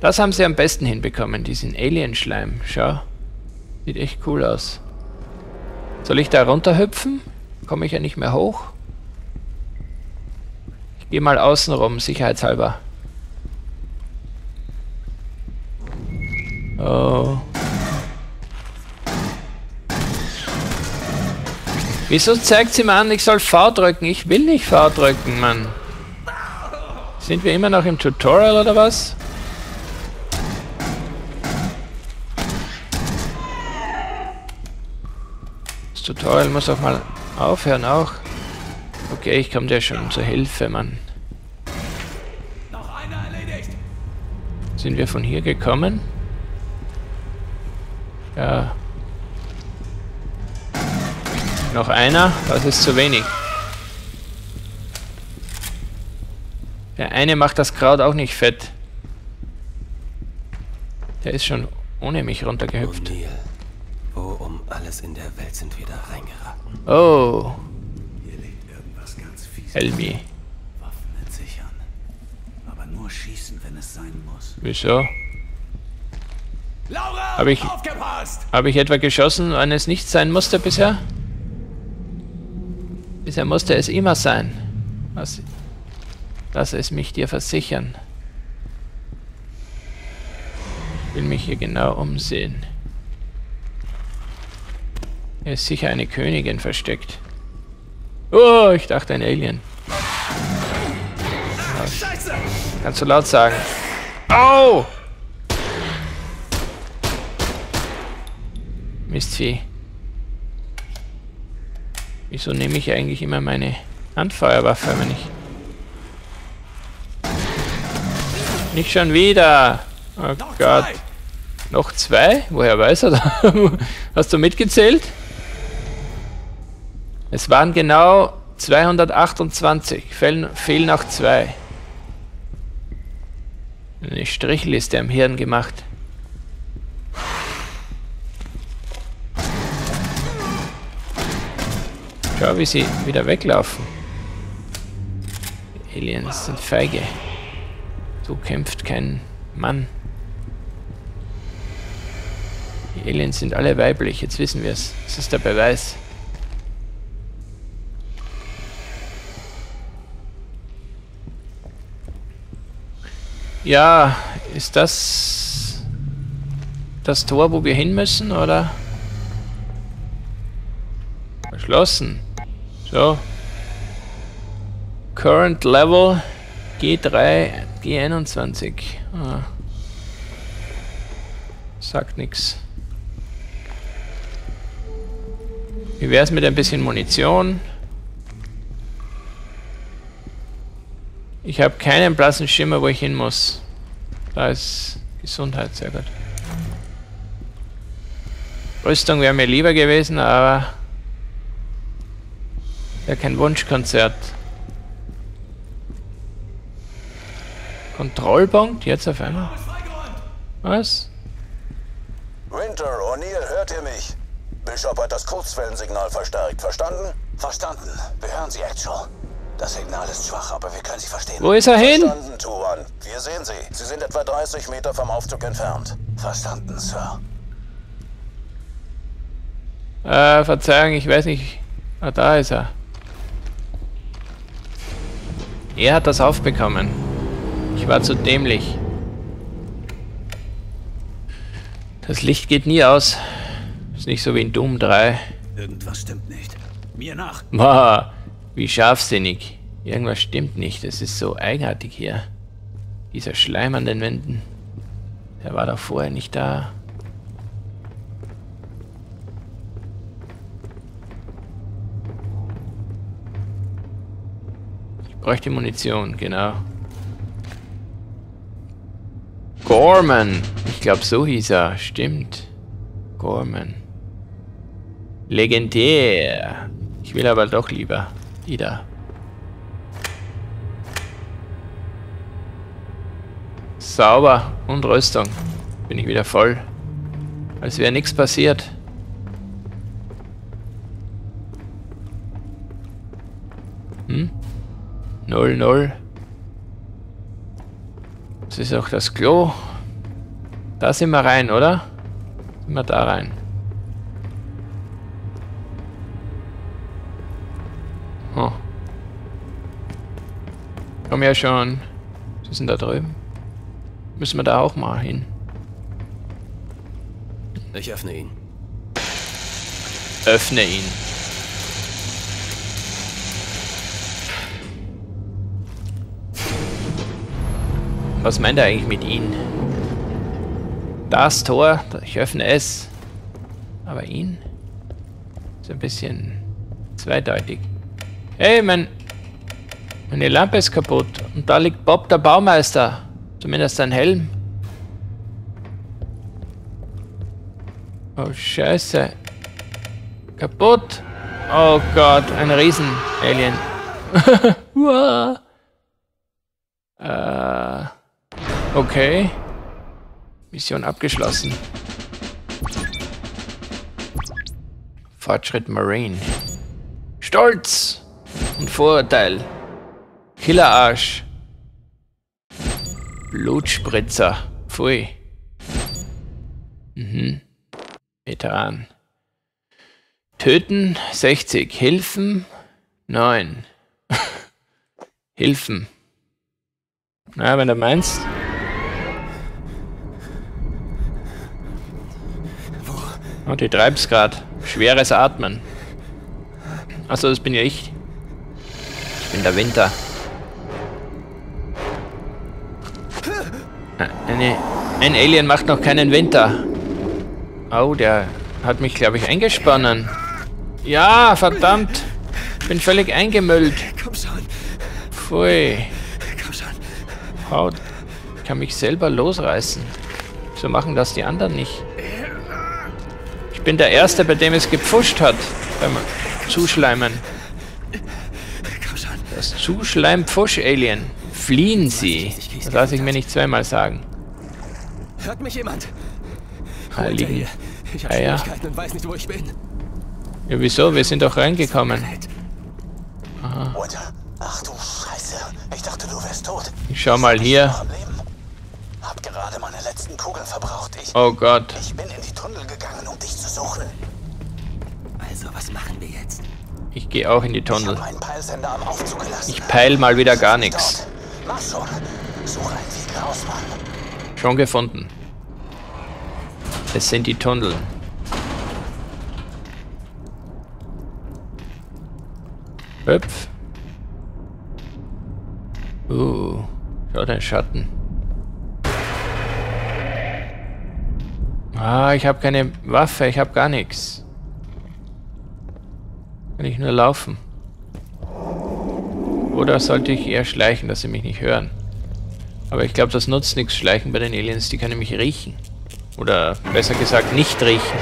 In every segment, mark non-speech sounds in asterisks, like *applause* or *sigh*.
Das haben sie am besten hinbekommen, diesen Alien-Schleim. Schau. Sieht echt cool aus. Soll ich da runterhüpfen? Komme ich ja nicht mehr hoch. Ich gehe mal außen rum, sicherheitshalber. Oh. Wieso zeigt sie mir an, ich soll V drücken? Ich will nicht V drücken, Mann. Sind wir immer noch im Tutorial oder was? Tutorial muss auch mal aufhören auch. Okay, ich komme dir schon zur Hilfe, Mann. Sind wir von hier gekommen? Ja. Noch einer? Das ist zu wenig. Der eine macht das Kraut auch nicht fett. Der ist schon ohne mich runtergehüpft. Um alles in der Welt sind wir da reingeraten? Oh. Hier liegt irgendwas ganz fies. Helmi. Waffen entsichern. Aber nur schießen, wenn es sein muss. Wieso? Laura, Hab ich- aufgepasst! Habe ich etwa geschossen, wenn es nicht sein musste bisher? Bisher musste es immer sein. Was, lass es mich dir versichern. Ich will mich hier genau umsehen. Hier ist sicher eine Königin versteckt. Oh, ich dachte ein Alien. Kannst du laut sagen. Au! Mistvieh. Wieso nehme ich eigentlich immer meine Handfeuerwaffe, wenn ich... Nicht schon wieder! Oh Gott. Noch zwei? Woher weiß er da? *laughs* Hast du mitgezählt? Es waren genau 228. Fehlen, fehlen noch zwei. Eine Strichliste am Hirn gemacht. Schau, wie sie wieder weglaufen. Die Aliens sind feige. So kämpft kein Mann. Die Aliens sind alle weiblich, jetzt wissen wir es. Das ist der Beweis. Ja, ist das das Tor, wo wir hin müssen, oder? Verschlossen. So. Current Level G3, G21. Ah. Sagt nix. Wie wär's mit ein bisschen Munition? Ich habe keinen blassen Schimmer, wo ich hin muss. Da ist Gesundheit, sehr gut. Rüstung wäre mir lieber gewesen, aber... Ja, kein Wunschkonzert. Kontrollpunkt, jetzt auf einmal. Was? Winter, O'Neill, hört ihr mich? Bishop hat das Kurzwellensignal verstärkt. Verstanden? Verstanden. Wir hören Sie, Actual. Das Signal ist schwach, aber wir können Sie verstehen. Wo ist er hin? Verstanden, Tuan. Wir sehen Sie. Sie sind etwa 30 Meter vom Aufzug entfernt. Verstanden, Sir. Äh, Verzeihung, ich weiß nicht. Ah, da ist er. Er hat das aufbekommen. Ich war zu dämlich. Das Licht geht nie aus. Ist nicht so wie in Doom 3. Irgendwas stimmt nicht. Mir nach. Boah, wie scharfsinnig. Irgendwas stimmt nicht. Es ist so eigenartig hier. Dieser Schleim an den Wänden. Der war doch vorher nicht da. Ich bräuchte Munition, genau. Gorman. Ich glaube, so hieß er. Stimmt. Gorman. Legendär. Ich will aber doch lieber die. Sauber und Rüstung. Bin ich wieder voll. Als wäre nichts passiert. Hm? Null, null. Das ist auch das Klo. Da sind wir rein, oder? Sind wir da rein? Komm ja schon. Ist denn da drüben? Müssen wir da auch mal hin? Ich öffne ihn. Öffne ihn. Was meint er eigentlich mit ihn? Das Tor, ich öffne es. Aber ihn? Ist ein bisschen zweideutig. Hey, mein... Meine Lampe ist kaputt. Und da liegt Bob der Baumeister. Zumindest sein Helm. Oh, scheiße. Kaputt. Oh Gott, ein Riesen-Alien. *laughs* äh, okay. Mission abgeschlossen. Fortschritt Marine. Stolz und Vorurteil. Killerarsch. Blutspritzer. Pfui. Mhm. Veteran. Töten 60. Hilfen 9. *laughs* Hilfen. Na, wenn du meinst. Oh, die treibst grad. Schweres Atmen. Achso, das bin ja ich. Ich bin der Winter. Eine, ein Alien macht noch keinen Winter. Oh, der hat mich, glaube ich, eingesponnen. Ja, verdammt. Bin völlig eingemüllt. Komm schon. Pfui. Komm schon. Ich kann mich selber losreißen. Wieso machen das die anderen nicht? Ich bin der Erste, bei dem es gepfuscht hat. Beim Zuschleimen. Das Zuschleim-Pfusch-Alien. Fliehen Sie. Das lasse ich mir nicht zweimal sagen. Hört mich jemand? Heiligen. hier. Ich habe Ja, ja. Schwierigkeiten und weiß nicht, wo ich bin. Ja, wieso? Wir sind doch reingekommen. Winter. Ach du Scheiße. Ich dachte, du wärst tot. Ich schau mal hier. Hab gerade meine letzten Kugeln verbraucht. Ich, Oh Gott. ich bin in die Tunnel gegangen, um dich zu suchen. Also, was machen wir jetzt? Ich gehe auch in die Ich Tunnel. gelassen. Ich peil mal wieder gar nichts. Dort. Mach schon. Suche einen Weg raus, Mann. Schon gefunden. Es sind die Tunnel. Hüpf. Uh, schau den Schatten. Ah, ich habe keine Waffe, ich habe gar nichts. Kann ich nur laufen. Oder sollte ich eher schleichen, dass sie mich nicht hören? Aber ich glaube, das nutzt nichts Schleichen bei den Aliens, die können mich riechen. Oder besser gesagt, nicht riechen.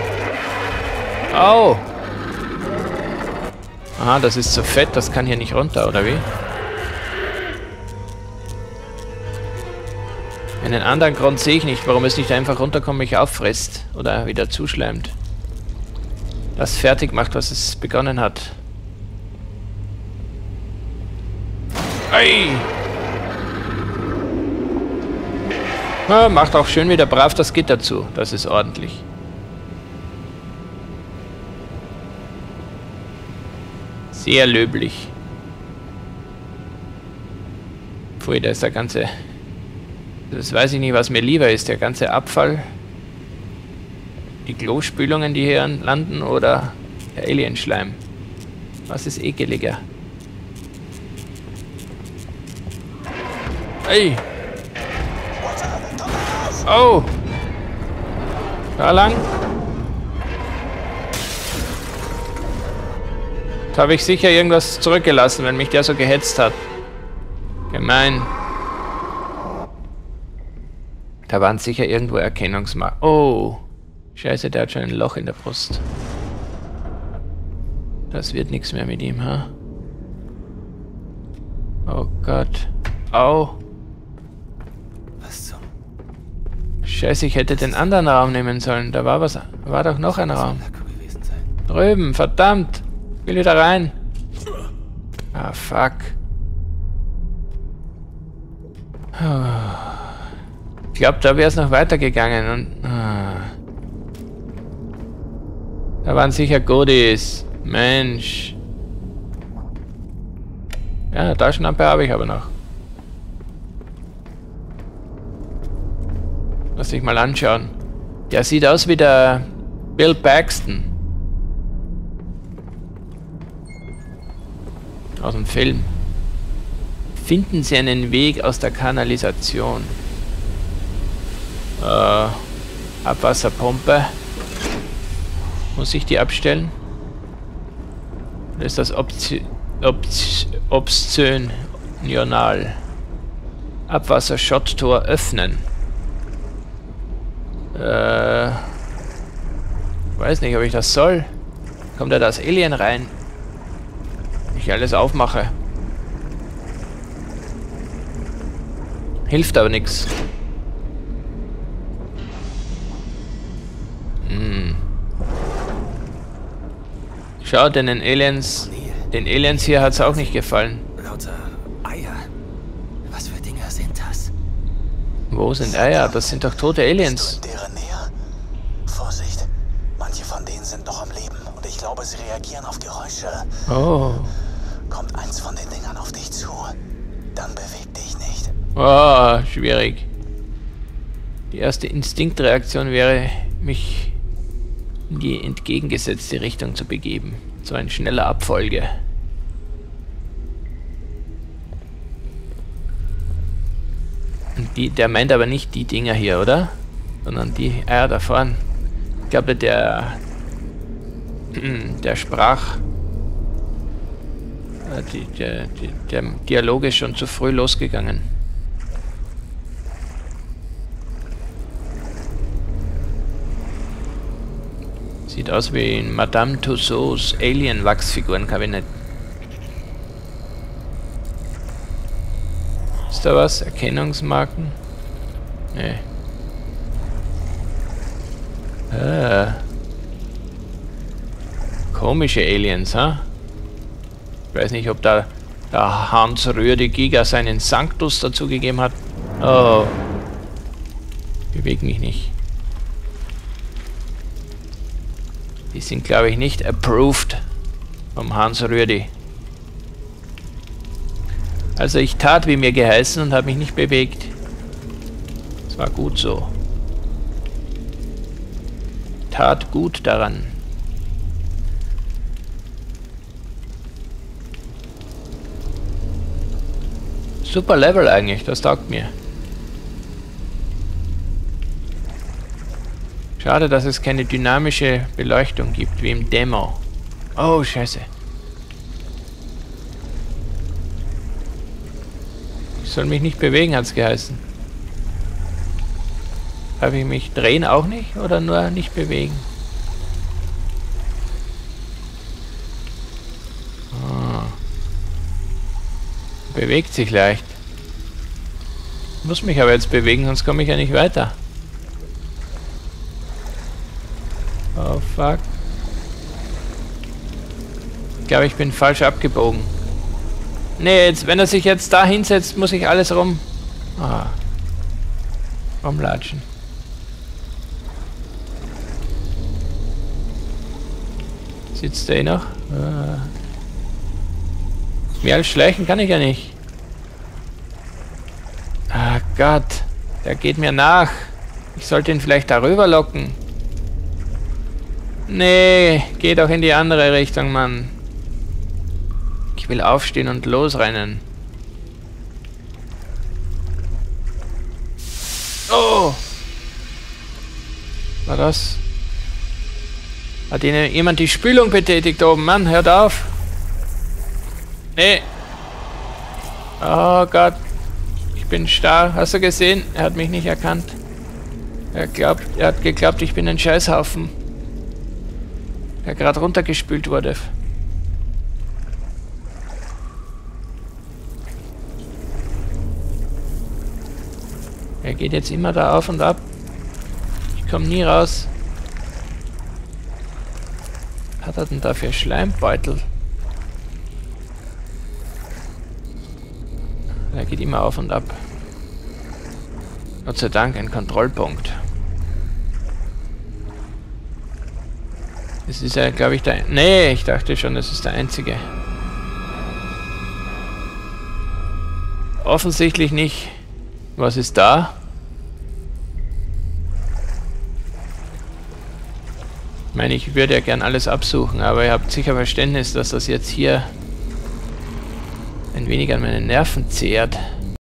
Au! Aha, das ist so fett, das kann hier nicht runter, oder wie? Einen anderen Grund sehe ich nicht, warum es nicht einfach runterkommt mich auffrisst. Oder wieder zuschleimt. Das fertig macht, was es begonnen hat. Ei! Ja, macht auch schön wieder brav das Gitter zu. Das ist ordentlich. Sehr löblich. Pfui, da ist der ganze... Das weiß ich nicht, was mir lieber ist. Der ganze Abfall, die Klospülungen, die hier landen, oder der Alienschleim. Was ist ekeliger? Ey! Oh! Da lang. Da habe ich sicher irgendwas zurückgelassen, wenn mich der so gehetzt hat. Gemein. Da waren sicher irgendwo Erkennungsmarken. Oh! Scheiße, der hat schon ein Loch in der Brust. Das wird nichts mehr mit ihm, ha? Oh Gott. Au! Scheiße, ich hätte den anderen Raum nehmen sollen. Da war was. War doch noch ein Raum. Drüben, verdammt. Will wieder rein. Ah, fuck. Ich glaube, da wäre es noch weitergegangen. Und, ah. Da waren sicher Goodies. Mensch. Ja, Taschenlampe habe ich aber noch. Lass dich mal anschauen. Der sieht aus wie der Bill Paxton. Aus dem Film. Finden Sie einen Weg aus der Kanalisation. Äh, Abwasserpumpe. Muss ich die abstellen? Oder ist das Option obszönional? Abwasserschotttor öffnen. Äh, weiß nicht, ob ich das soll. Kommt da das Alien rein? Ich alles aufmache. Hilft aber nichts. Hm. Schau, den Aliens, den Aliens hier hat es auch nicht gefallen. Lauter Eier. Was für Dinger sind das? Wo sind Eier? Das sind doch tote Aliens. Bist du in deren Nähe? Vorsicht, manche von denen sind noch am Leben und ich glaube, sie reagieren auf Geräusche. Oh. Kommt eins von den Dingern auf dich zu, dann beweg dich nicht. Oh, schwierig. Die erste Instinktreaktion wäre, mich in die entgegengesetzte Richtung zu begeben. So in schneller Abfolge. Und die, der meint aber nicht die Dinger hier, oder? Sondern die Eier da vorne. Ich glaube, der... *clears throat* Der sprach... äh, Die, der, der Dialog ist schon zu früh losgegangen. Sieht aus wie in Madame Tussauds Alien-Wachsfigurenkabinett. Ist da was? Erkennungsmarken? Nee. Ah. Komische Aliens, ha? Ich weiß nicht, ob da der Hans Rühr Giga seinen Sanctus dazugegeben hat. Oh. Beweg mich nicht. Die sind, glaube ich, nicht approved vom Hans Rührdi. Also ich tat, wie mir geheißen und habe mich nicht bewegt. Es war gut so. Tat gut daran. Super Level eigentlich, das taugt mir. Schade, dass es keine dynamische Beleuchtung gibt, wie im Demo. Oh, scheiße. Ich soll mich nicht bewegen, hat's geheißen. Darf ich mich drehen auch nicht oder nur nicht bewegen? Bewegt sich leicht. Muss mich aber jetzt bewegen, sonst komme ich ja nicht weiter. Oh fuck. Ich glaube, ich bin falsch abgebogen. Nee, jetzt, wenn er sich jetzt da hinsetzt, muss ich alles rum... Ah. Rumlatschen. Sitzt der eh noch? Ah. Mehr als schleichen kann ich ja nicht. Ah Gott. Der geht mir nach. Ich sollte ihn vielleicht darüber locken. Nee, geh doch in die andere Richtung, Mann. Ich will aufstehen und losrennen. Oh! War das? Hat Ihnen jemand die Spülung betätigt oben? Mann, hört auf! Nee! Oh Gott! Ich bin starr. Hast du gesehen? Er hat mich nicht erkannt. Er glaubt, er hat geglaubt, ich bin ein Scheißhaufen der gerade runtergespült wurde. Er geht jetzt immer da auf und ab. Ich komme nie raus. Was hat er denn da für Schleimbeutel? Er geht immer auf und ab. Gott sei Dank ein Kontrollpunkt. Das ist ja, glaube ich, der... Nee, ich dachte schon, das ist der einzige. Offensichtlich nicht. Was ist da? Ich meine, ich würde ja gern alles absuchen, aber ihr habt sicher Verständnis, dass das jetzt hier ein wenig an meinen Nerven zehrt.